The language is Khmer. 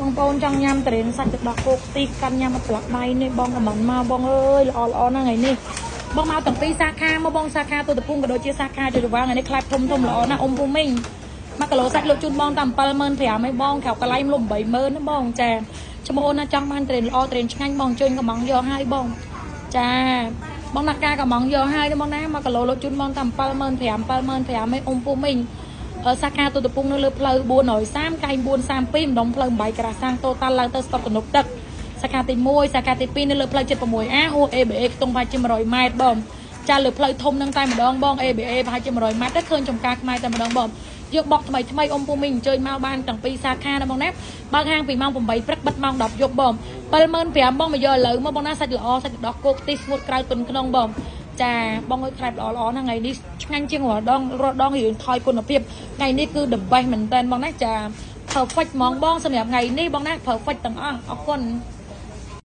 បងប្អូនចង់ញ៉ាំតរៀនសាច់ទឹកដោះគោខ្ទិះកាន់ញ៉ាំមកប្រឡាក់ដៃនេះបងខមមិនមកបងអើយល្អល្អណាស់ថ្ងៃនេះបងមកទាំងពីរសាខាមកបងសាខាទូតពងក៏ដូចជាសាខាជរវាងថ្ងៃនេះខ្លាច់ធំធំល្អណាស់អ៊ំពូមីង1គីឡូសាច់លោកជូនបងតាម75000ឯបងក្រៅកន្លែងលុំ80000ណាបងចាឈ្មោះអូនណាចង់បានតរៀនល្អតរៀនឆ្ងាញ់បងជើញកំងយកឲ្យបងចាបងណាការកំងយកឲ្យបងណា1គីឡូលោកជូនបងតាម75000 75000ឯអ៊ំពូមីង សាខាទូតពងនៅលើផ្លូវ430កែង432ម្ដងផ្លូវ8ក្រាសាំងតូតាល់ឡើងទៅស្តុបទំនប់ទឹកសាខាទី1សាខាទី2នៅលើផ្លូវ 76A ហួស ABA ខ្ទង់ប្រហែលជា100ម៉ែត្របងចាលើផ្លូវធំនឹងតែម្ដងបង ABA ប្រហែលជា100ម៉ែត្រទៅឃើញចំការខ្មែរតែម្ដងបងយកបកថ្មីថ្មីអ៊ំពូមីងអញ្ជើញមកបានទាំងពីរសាខាណាបងណាបើកហាងពីម៉ោង8ព្រឹកបិទម៉ោង10យប់បង75000បងមកយកឥឡូវមកបងណាសាច់ល្អសាច់ដោះគោខ្ទិះស្ងួតក្រៅទុនក្នុងបង ចាបងអើយខ្លែបល្អល្អណាថ្ងៃនេះឆ្ងាញ់ជាងរាល់ដងរាល់ដងរៀងថយគុណភាពថ្ងៃនេះគឺ the best មែនតើបងណាចា perfect ហ្មងបងសម្រាប់ថ្ងៃនេះបងណា perfect ទាំងអស់អរគុណ